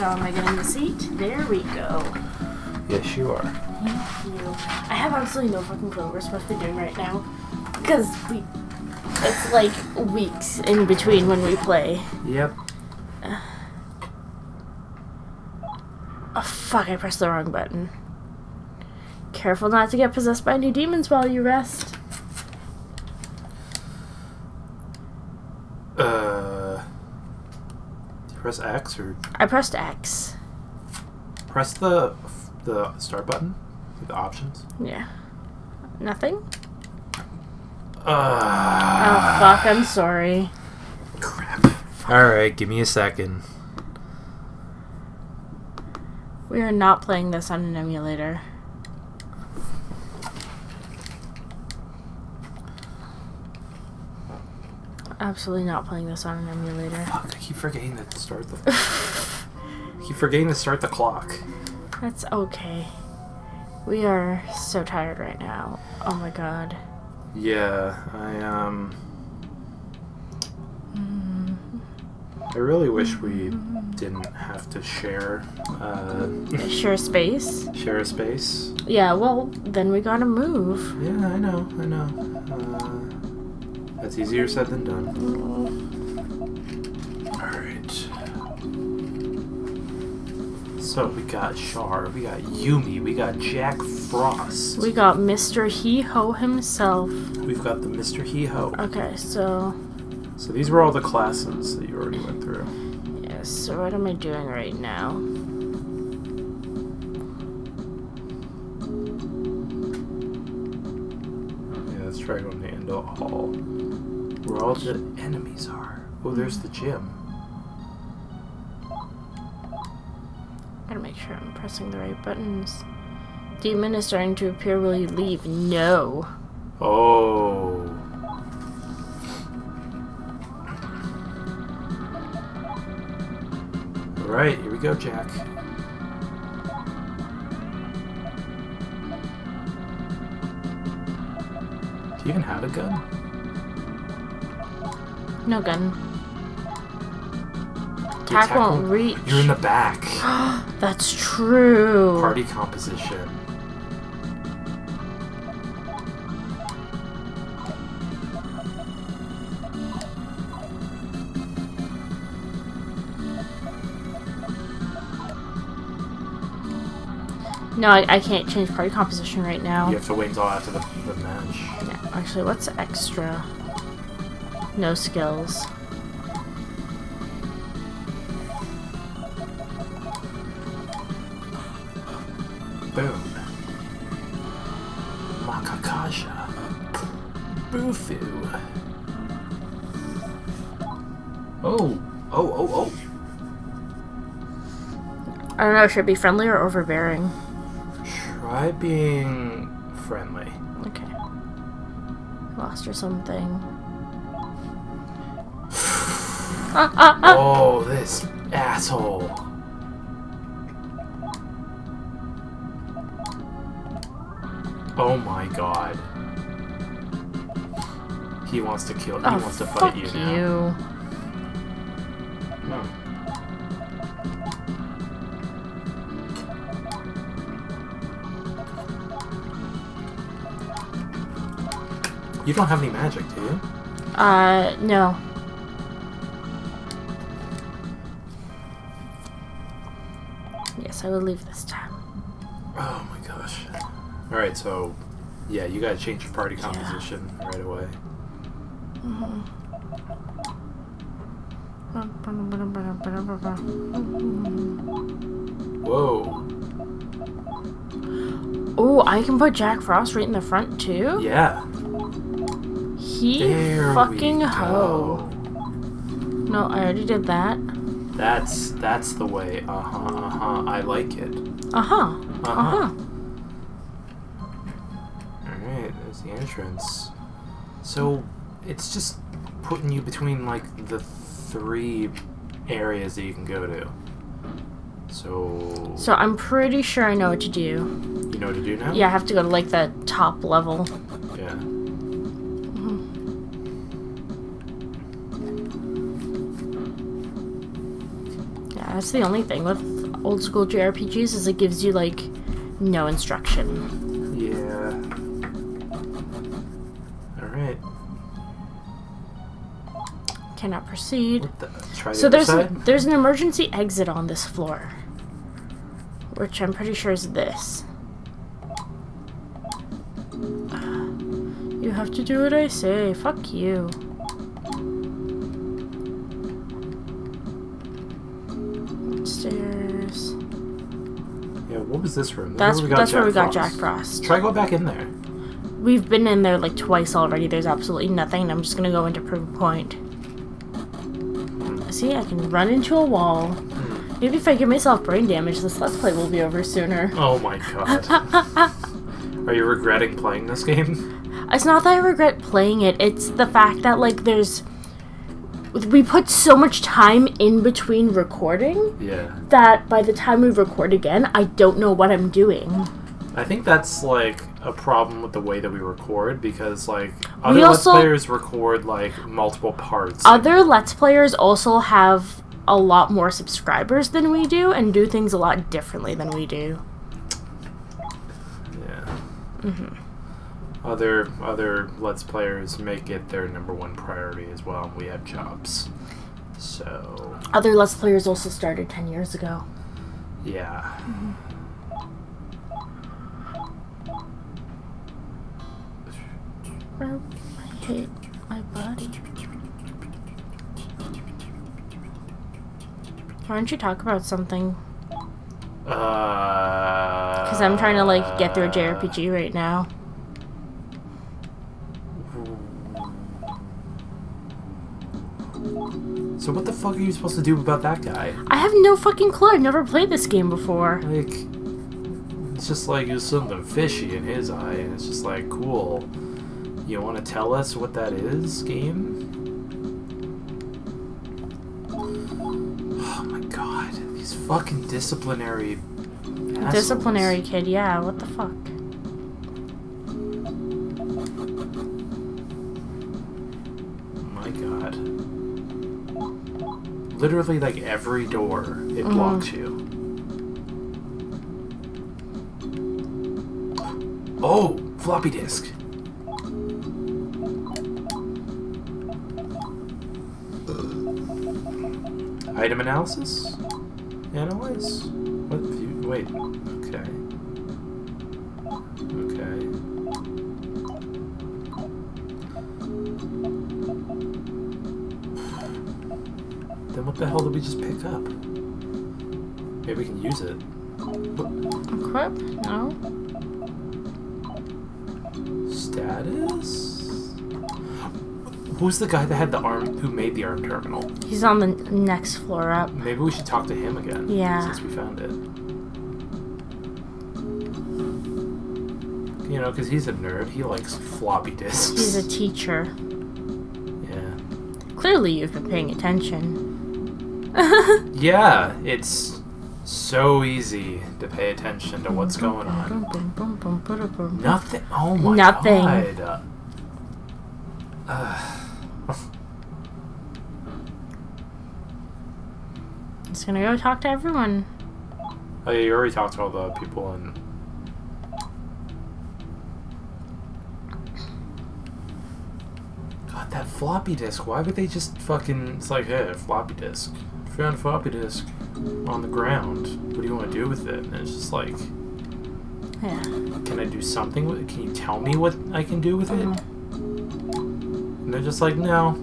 So am I getting the seat? There we go. Yes, you are. Thank you. I have absolutely no fucking clue what we're supposed to be doing right now. Because we. It's like weeks in between when we play. Yep. Oh fuck, I pressed the wrong button. Careful not to get possessed by new demons while you rest. Uh. Press X or I pressed X. press the the start button. The options. Yeah. Nothing? Uh, Oh fuck, I'm sorry. crap. All right, give me a second. We are not playing this on an emulator. Absolutely not playing this on an emulator. Fuck, I keep forgetting to start the. I keep forgetting to start the clock. That's okay. We are so tired right now. Oh my god. Yeah, I um. I really wish we didn't have to share uh, Share space? share a space. Yeah, well, then we gotta move. Yeah, I know, I know. Uh, that's easier said than done. Alright. So we got Char, we got Yumi, we got Jack Frost. We got Mr. Hee Ho himself. We've got the Mr. Hee Ho. Okay, so. So these were all the classes that you already went through. Yes, so what am I doing right now? Yeah, let's try going to Andal Hall. Where all the enemies are. Oh, there's the gym. Gotta make sure I'm pressing the right buttons. Demon is starting to appear. Will you leave? No. Oh. Alright, here we go, Jack. Do you even have a gun? No gun. Attack won't reach. You're in the back. That's true. Party composition. No, I, I can't change party composition right now. You have to wait until after the, the match. Yeah, actually, what's extra? No skills. Boom. Makakaja. Bufu. Oh. Oh, oh, oh. I don't know, should it be friendly or overbearing? Try being friendly. Okay. Lost or something. Oh, this asshole. Oh my god. He wants to kill. He Oh, wants to fight you you. now. Hmm. You don't have any magic, do you? Uh, no. I will leave this time. Oh my gosh. Alright, so yeah, you gotta change your party composition right away. Whoa. Oh, I can put Jack Frost right in the front too? Yeah. He There fucking ho. No, I already did that. That's that's the way. Uh huh. Uh huh. I like it. Uh huh. Uh Uh huh. huh. All right. There's the entrance. So it's just putting you between like the three areas that you can go to. So, So I'm pretty sure I know what to do. you know what to do now? Yeah, I have to go to like the top level. Yeah. Yeah, That's the only thing with old school JRPGs is it gives you like no instruction. Yeah. Alright. Cannot proceed. The? So there's side? there's an emergency exit on this floor, which I'm pretty sure is this. You have to do what I say. Fuck you. What was this room? This is That's where we got that's where we Jack got Jack Frost. Try go back in there. We've been in there like twice already. There's absolutely nothing. I'm just gonna go into prove a point. See, I can run into a wall. Hmm. Maybe if I give myself brain damage, this let's play will be over sooner. Oh my god. Are you regretting playing this game? It's not that I regret playing it. It's the fact that like there's we put so much time in between recording Yeah. that by the time we record again, I don't know what I'm doing. I think that's like a problem with the way that we record because like other let's players record like multiple parts. Other Let's Players also have a lot more subscribers than we do and do things a lot differently than we do. Yeah. Mm-hmm. Other other let's players make it their number one priority as well. We have jobs, so Other Let's Players also started 10 years ago. yeah. Bro, I hate my body. Why don't you talk about something? Uh, because Because I'm trying to like get through a JRPG right now. So what the fuck are you supposed to do about that guy? I have no fucking clue. I've never played this game before. Like, it's just like there's something fishy in his eye, and it's just like, cool. You want to tell us what that is, game? Oh my god, these fucking disciplinary. assholes. Disciplinary kid, yeah, what the fuck? Literally, like every door, it Mhm. blocks you. Oh, floppy disk. Item analysis? Analyze? What view? Wait. Okay. The hell did we just pick up? Maybe we can use it. Equip? No? Status? Who's the guy that had the arm? Who made the arm terminal? He's on the next floor up. Maybe we should talk to him again. Yeah. Since we found it. You know, because he's a nerd. He likes floppy disks. He's a teacher. yeah. Clearly you've been paying attention. Yeah, it's so easy to pay attention to what's going on. Nothing. Oh my Nothing. god. Uh, Just gonna go talk to everyone. oh, yeah, you already talked to all the people and. God, that floppy disk. Why would they just fucking? It's like, hey, floppy disk. Found a floppy disk on the ground. What do you want to do with it? And it's just like, Yeah. can I do something with it? Can you tell me what I can do with it? Mhm. And they're just like, no.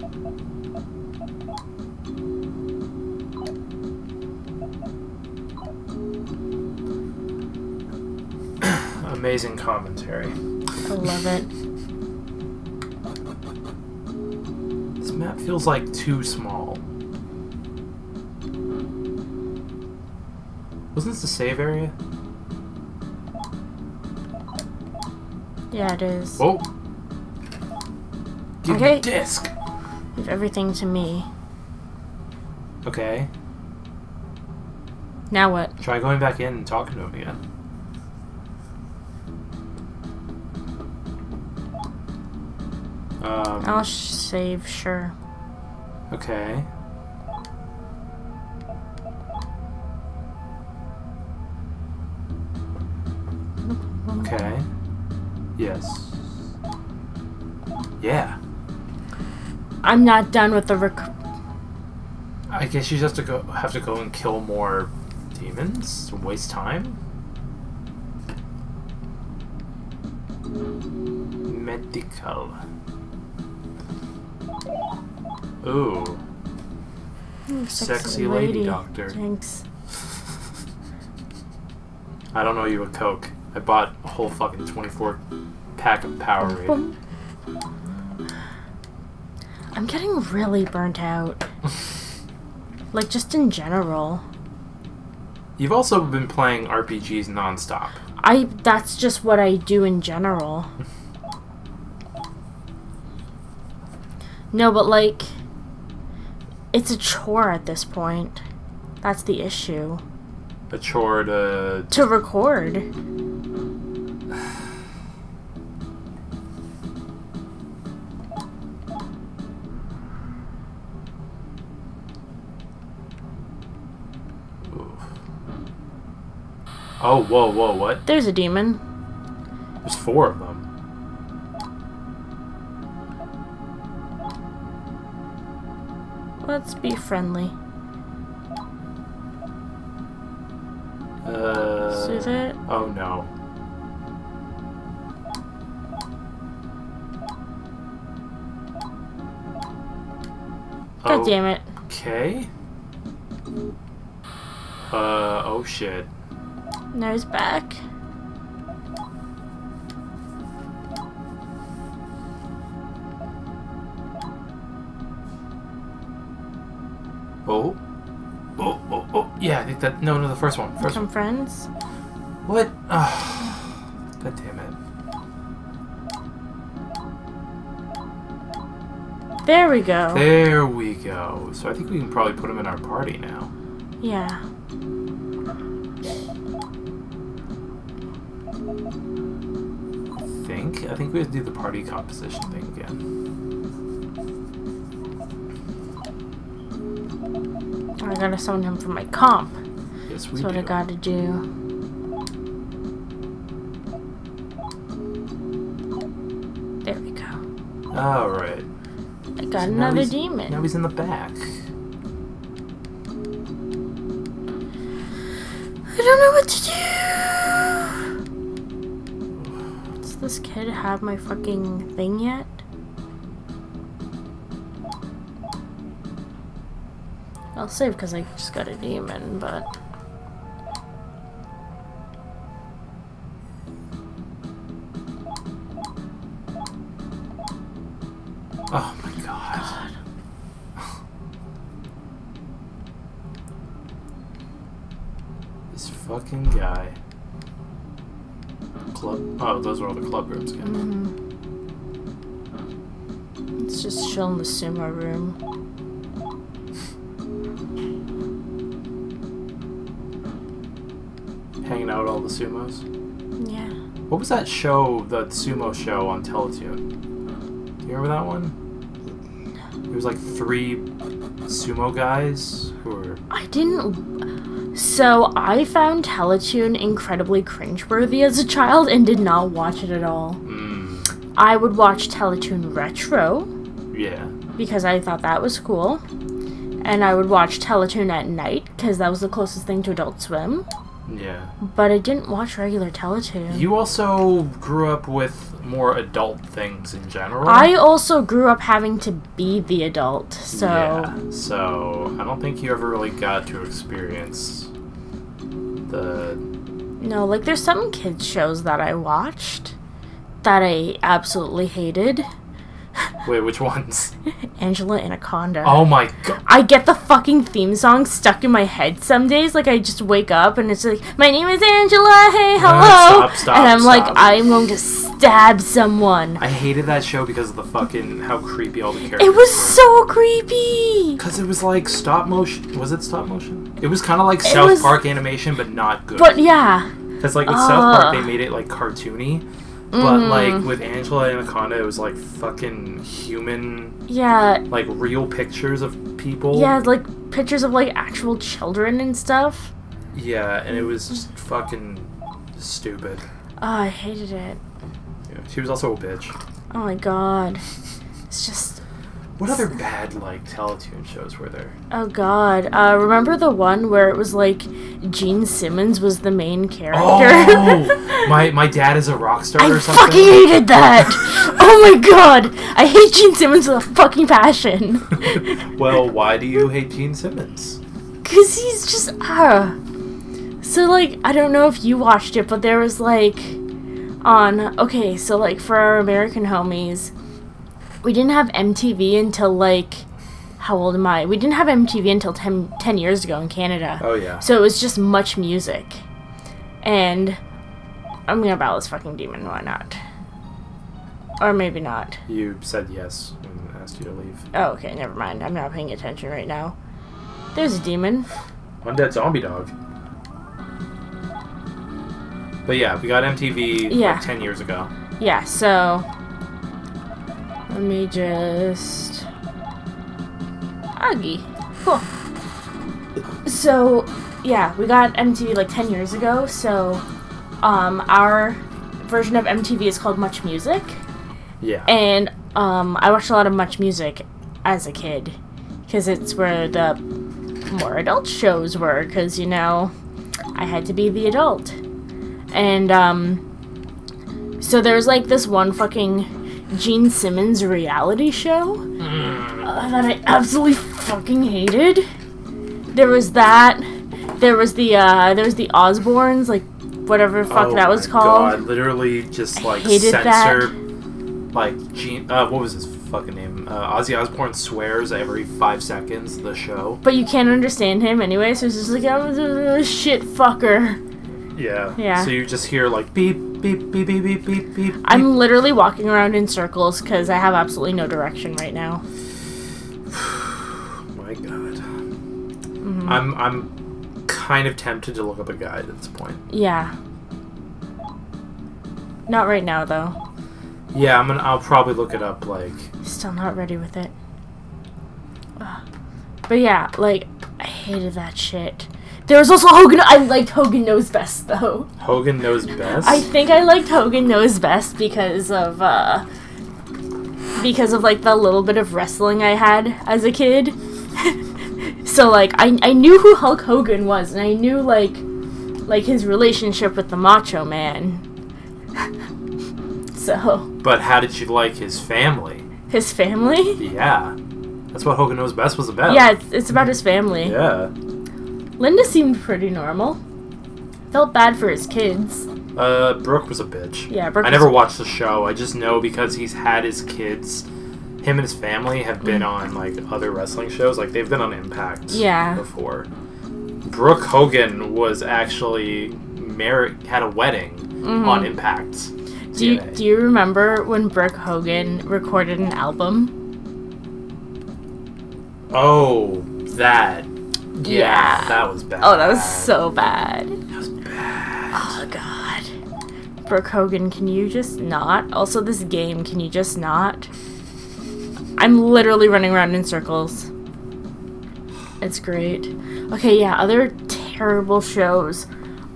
Amazing commentary. I love it. This map feels like too small. This the save area? Yeah, it is. Oh! Give Okay. me disc! Leave everything to me. Okay. Now what? Try going back in and talking to him again. Um, I'll save, sure. Okay. Okay. Yes. Yeah. I'm not done with the rec- I guess you just have to go have to go and kill more demons. Waste time. Medical. Ooh. Sexy lady doctor. Thanks. I don't know you a Coke. I bought whole fucking 24 pack of Powerade. Boom. I'm getting really burnt out. like just in general. You've also been playing RPGs nonstop. I that's just what I do in general. No, but like it's a chore at this point. That's the issue. A chore to. To record. Oh, whoa, whoa, what? There's a demon. There's four of them. Let's be friendly. Uh, Soothe it. Oh no. God damn it. Okay. Uh, oh shit. Now he's back. Oh. Oh, oh, oh. Yeah, I think that. No, no, the first one. First Become one. friends. What? Oh, God damn it. There we go. There we go. So I think we can probably put him in our party now. Yeah. I think. We have to do the party composition thing again. I gotta summon him from my comp. Yes, we That's what. I gotta do. There we go. All right. I got So another he's- demon. Now he's in the back. I don't know what to This have my fucking thing yet? I'll save because I just got a demon, but Oh my god. This fucking guy. Oh, those are all the club rooms again. mm, let's just chill in the sumo room. Hanging out all the sumos. Yeah. What was that show, the sumo show on Teletoon? Do you remember that one? It was like three sumo guys who were. I didn't. So I found Teletoon incredibly cringeworthy as a child and did not watch it at all. Mm, I would watch Teletoon Retro yeah. because I thought that was cool. And I would watch Teletoon at night because that was the closest thing to Adult Swim. Yeah. But I didn't watch regular Teletoon. You also grew up with more adult things in general. I also grew up having to be the adult, so Yeah, so I don't think you ever really got to experience the. no, like there's some kids shows that I watched that I absolutely hated. Wait, which ones? Angela Anaconda. Oh my god! I get the fucking theme song stuck in my head some days. Like I just wake up and it's like, "My name is Angela. Hey, hello," stop, stop, and I'm like, "I'm going to stab someone." I hated that show because of the fucking how creepy all the characters It was were. so creepy. Because it was like stop motion. Was it stop motion? It was kind of like It South was- Park animation, but not good. But yeah, Because like with South Park, they made it like cartoony. But Mhm. like with Angela Anaconda, it was like fucking human, yeah, like real pictures of people. yeah, like pictures of like actual children and stuff. Yeah, and it was just fucking stupid. Oh, I hated it. Yeah, she was also a bitch. Oh my god. It's just. What other bad like Teletoon shows were there? Oh god. Uh, remember the one where it was like Gene Simmons was the main character? Oh, my my dad is a rock star I or something. fucking hated that! oh my god! I hate Gene Simmons with a fucking passion. well, why do you hate Gene Simmons? Cause he's just ah. So like I don't know if you watched it, but there was like on okay, so like for our American homies, we didn't have MTV until like how old am I? We didn't have MTV until 10, 10 years ago in Canada. Oh yeah. So it was just much music. And I'm gonna battle this fucking demon, why not? Or maybe not. You said yes and asked you to leave. Oh, okay, never mind. I'm not paying attention right now. There's a demon. Undead Zombie Dog. But yeah, we got MTV Yeah. like ten years ago. Yeah, so let me just Agi. Cool. So yeah, we got MTV like ten years ago, so um our version of MTV is called Much Music. Yeah. And um I watched a lot of Much Music as a kid because it's where the more adult shows were because you know I had to be the adult. And um so there's like this one fucking Gene Simmons reality show uh, that I absolutely fucking hated. There was that. There was the uh there was the Osbournes, like whatever the fuck Oh that was my called. God, literally just like hated that. censor like Gene uh what was his fucking name? Uh, Ozzy Osbourne swears every five seconds the show. But you can't understand him anyway, so it's just like I'm a shit fucker. Yeah. Yeah. So you just hear like beep beep beep beep beep beep beep. I'm literally walking around in circles because I have absolutely no direction right now. my god. Mm-hmm. I'm I'm kind of tempted to look up a guide at this point. Yeah. Not right now though. Yeah, I'm gonna. I'll probably look it up. Like, Still not ready with it. Ugh. But yeah, like I hated that shit. There was also Hogan. I liked Hogan Knows Best though. Hogan knows best. I think I liked Hogan Knows Best because of uh because of like the little bit of wrestling I had as a kid. so like I I knew who Hulk Hogan was and I knew like like his relationship with the Macho Man. so But how did you like his family? his family? Yeah, that's what Hogan knows best was about. Yeah, it's, it's about his family. Yeah. Linda seemed pretty normal. Felt bad for his kids. Uh, Brooke was a bitch. Yeah, Brooke I never watched the show. I just know because he's had his kids. Him and his family have been Mm. on like other wrestling shows. Like they've been on Impact. Yeah. Before. Brooke Hogan was actually married, had a wedding on Impact. Mm-hmm. Do you, do you remember when Brooke Hogan recorded an album? Oh, that. Yeah, Yeah. that was bad. Oh, that was so bad. That was bad. Oh god. Brooke Hogan, can you just not? Also, this game, can you just not? I'm literally running around in circles. It's great. Okay, yeah, other terrible shows.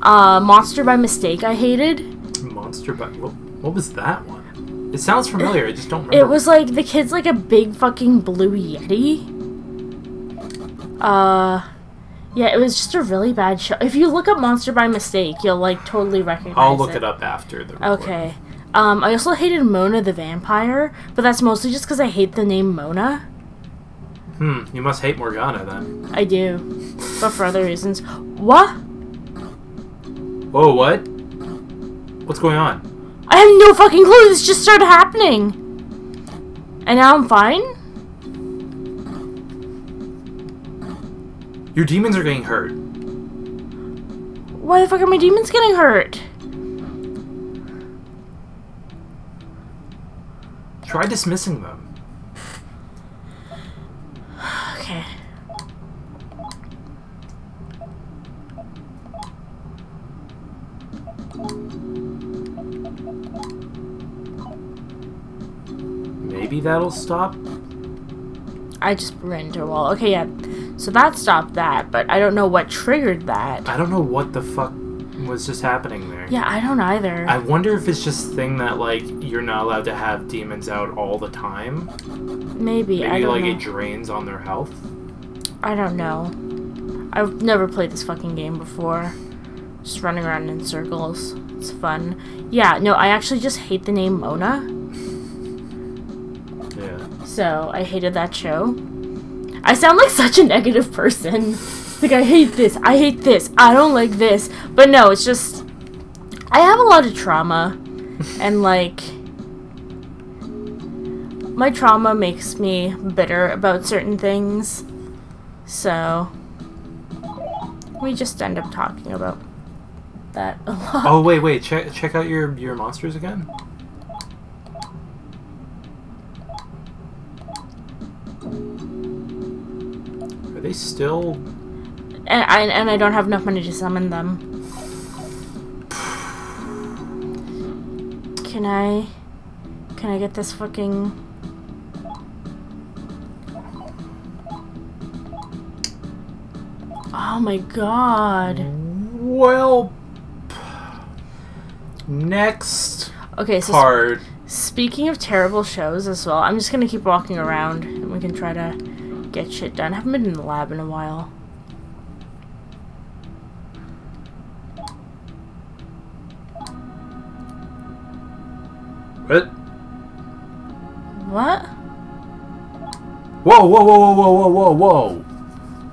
Uh, Monster by Mistake, I hated. Monster, but what, what was that one? It sounds familiar. I just don't remember. It was like the kid's like a big fucking blue yeti. Uh, yeah, it was just a really bad show. If you look up Monster by Mistake, you'll like totally recognize it. I'll look it up after the. recording. Okay. Um, I also hated Mona the vampire, but that's mostly just because I hate the name Mona. Hmm. You must hate Morgana then. I do, but for other reasons. What? Whoa! What? What's going on? I have no fucking clue. This just started happening, and now I'm fine. Your demons are getting hurt. Why the fuck are my demons getting hurt? Try dismissing them. Okay. Maybe that'll stop. I just ran into a wall. Okay, yeah. So that stopped that, but I don't know what triggered that. I don't know what the fuck. was just happening there. Yeah, I don't either. I wonder if it's just a thing that like you're not allowed to have demons out all the time. Maybe, I Maybe like know. it drains on their health. I don't know. I've never played this fucking game before. Just running around in circles. It's fun. Yeah, no, I actually just hate the name Mona. Yeah. So I hated that show. I sound like such a negative person. Like I hate this. I hate this. I don't like this. But no, it's just I have a lot of trauma and like my trauma makes me bitter about certain things. So we just end up talking about that a lot. Oh wait, wait. Check check out your your monsters again. They still? And I and I don't have enough money to summon them. Can I can I get this fucking Oh my god. Well, next Okay, so part. speaking of terrible shows as well, I'm just gonna keep walking around and we can try to get shit done. I haven't been in the lab in a while. What? What? Whoa! Whoa! Whoa! Whoa! Whoa! Whoa! Whoa!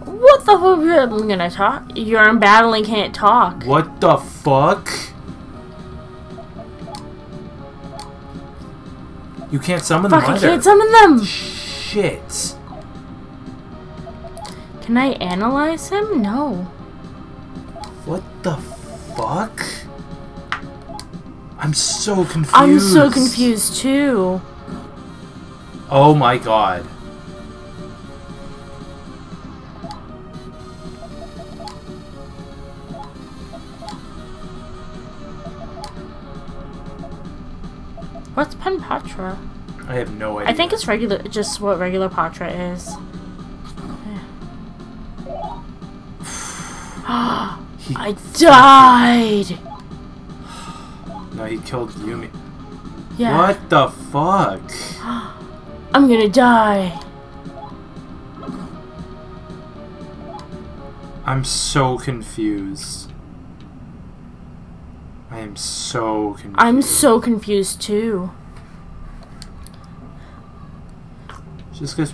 What the fuck? I'm gonna talk. You're in battle and can't talk. What the fuck? You can't summon Fuck, them I either. can't summon them! Shit. Can I analyze him? No. What the fuck? I'm so confused. I'm so confused too. Oh my god. What's Panpatra? I have no idea. I think it's regular, just what regular Patra is. I died! no, he killed Yumi. Yeah. What the fuck? I'm gonna die. I'm so confused. I am so confused. I'm so confused too. Just because.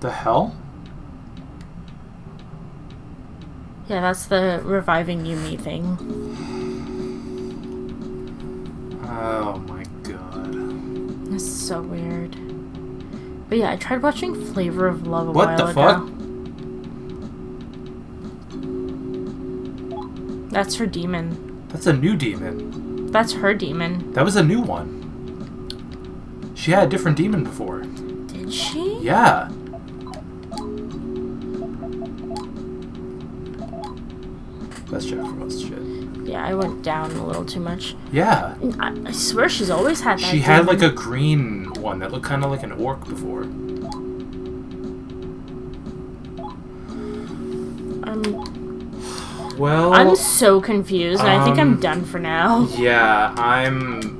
The hell? Yeah, that's the reviving Yumi thing. Oh my god. That's so weird. But yeah, I tried watching Flavor of Love a What while the ago. fuck? That's her demon. That's a new demon. That's her demon. That was a new one. She had a different demon before. Did she? Yeah. Let's check shit. Yeah, I went down a little too much. Yeah. I, I swear she's always had that. She had like a green one that looked kind of like an orc before. I'm, Well, I'm so confused, and I think I'm um, done for now. yeah, I'm.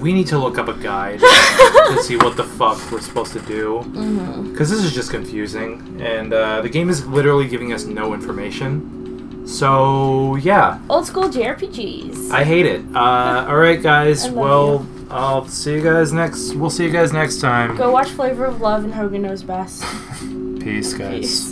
We need to look up a guide to see what the fuck we're supposed to do. hmm Because this is just confusing, and uh, the game is literally giving us no information. So, yeah, Old school JRPGs. I hate it. Uh, Alright, guys, I love well, I'll see you guys next. We'll see you guys next time. Go watch Flavor of Love and Hogan Knows Best. Peace, guys. Peace.